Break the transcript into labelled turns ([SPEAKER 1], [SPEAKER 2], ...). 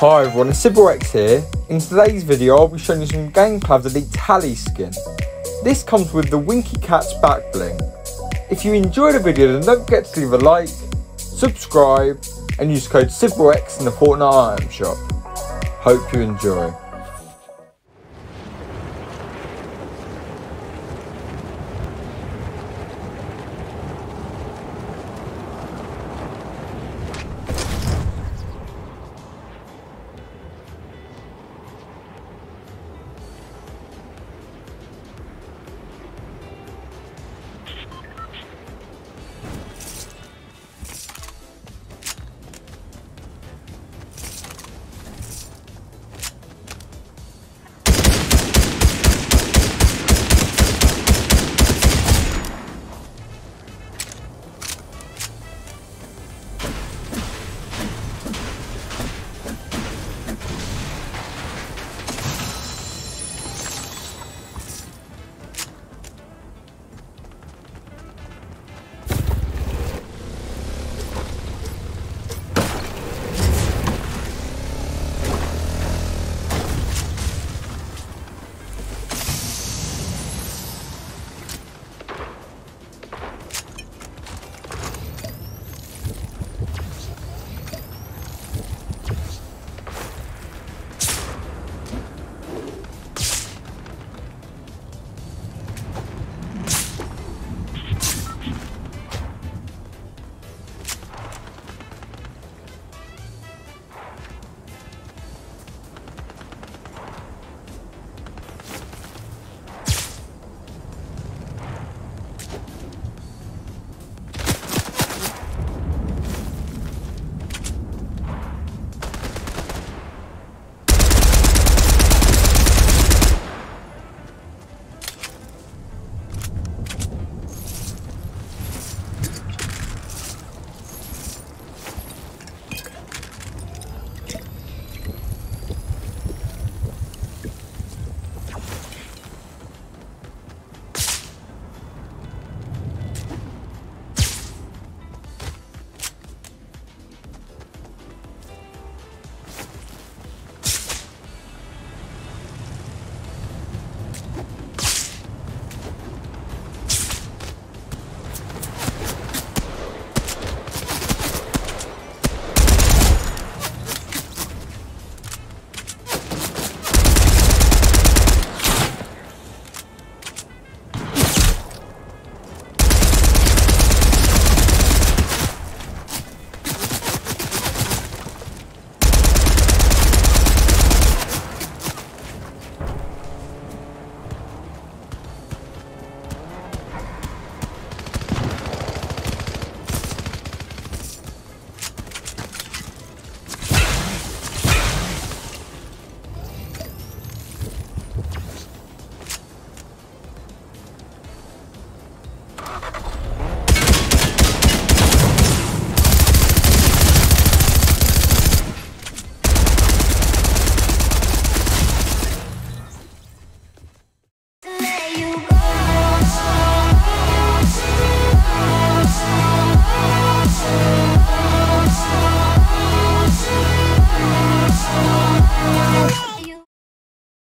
[SPEAKER 1] Hi everyone, it's X here. In today's video I'll be showing you some Gameclubs Elite Halley skin. This comes with the Winky Cat's back bling. If you enjoyed the video then don't forget to leave a like, subscribe and use code X in the Fortnite item shop. Hope you enjoy.